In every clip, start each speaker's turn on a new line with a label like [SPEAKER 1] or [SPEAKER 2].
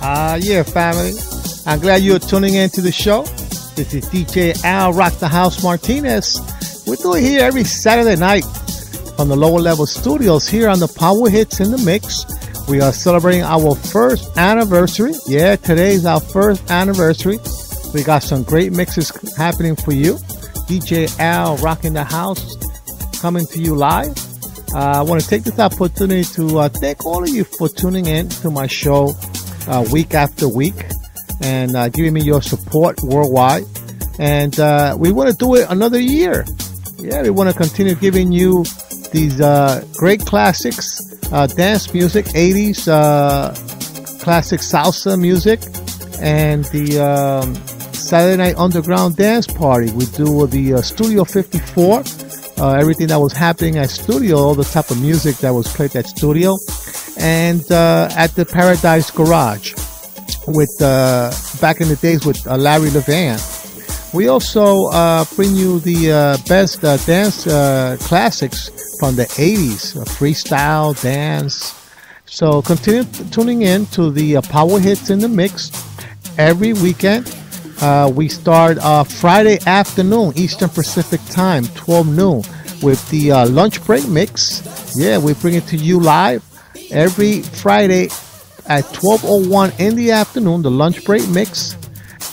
[SPEAKER 1] Uh, yeah, family. I'm glad you're tuning in to the show. This is DJ Al Rock the House Martinez. We do it here every Saturday night from the lower level studios here on the Power Hits in the Mix. We are celebrating our first anniversary. Yeah, today's our first anniversary. We got some great mixes happening for you. DJ Al rocking the house coming to you live. Uh, I want to take this opportunity to uh, thank all of you for tuning in to my show uh, week after week and uh, giving me your support worldwide. And uh, we want to do it another year. Yeah, we want to continue giving you these uh, great classics, dance music, 80s classic salsa music, and the um, Saturday Night Underground Dance Party. We do the Studio 54 uh, everything that was happening at studio, all the type of music that was played at studio, and uh, at the Paradise Garage with uh, back in the days with uh, Larry Levan. We also uh, bring you the uh, best dance classics from the 80s, freestyle dance. So continue tuning in to the Power Hits in the Mix every weekend uh, we start uh, Friday afternoon, Eastern Pacific Time, 12 noon, with the uh, lunch break mix. Yeah, we bring it to you live every Friday at 12:01 in the afternoon. The lunch break mix,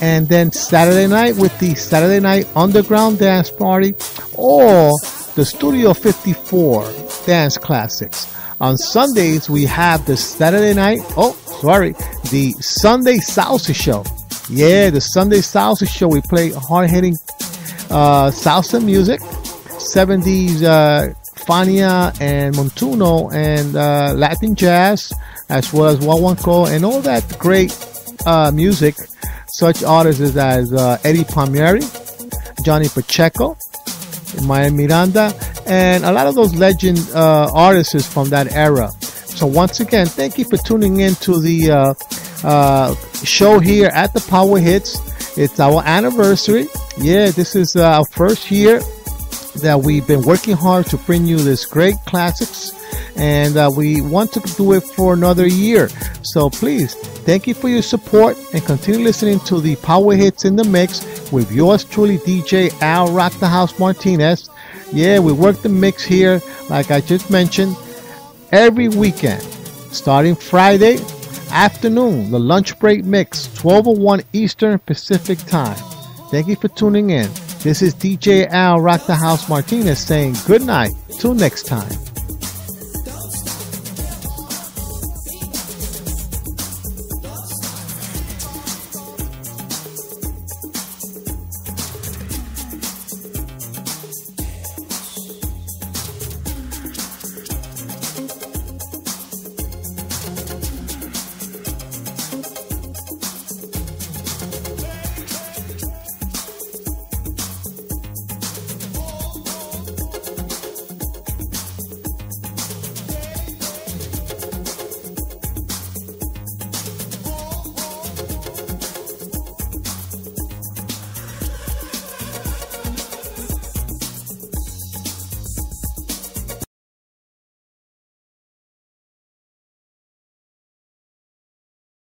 [SPEAKER 1] and then Saturday night with the Saturday Night Underground Dance Party, or the Studio 54 Dance Classics. On Sundays we have the Saturday night. Oh, sorry, the Sunday Salsa Show yeah, the Sunday Salsa Show. We play hard hitting uh, salsa music, 70s uh, Fania and Montuno and uh, Latin jazz, as well as Guaguancó and all that great uh, music. Such artists as uh, Eddie Palmieri, Johnny Pacheco, Maya Miranda, and a lot of those legend uh, artists from that era. So once again, thank you for tuning in to the uh, uh, show here at the Power Hits. It's our anniversary. Yeah, this is our first year that we've been working hard to bring you this great classics and uh, we want to do it for another year. So please, thank you for your support and continue listening to the Power Hits in the Mix with yours truly, DJ Al Rock the House Martinez. Yeah, we work the mix here, like I just mentioned, every weekend, starting Friday afternoon, the lunch break mix, 1201 Eastern Pacific Time. Thank you for tuning in. This is DJ Al Rock the House Martinez saying good night. Till next time.